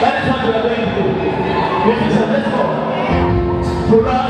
That is what we are going to do. Musicians, let's go. To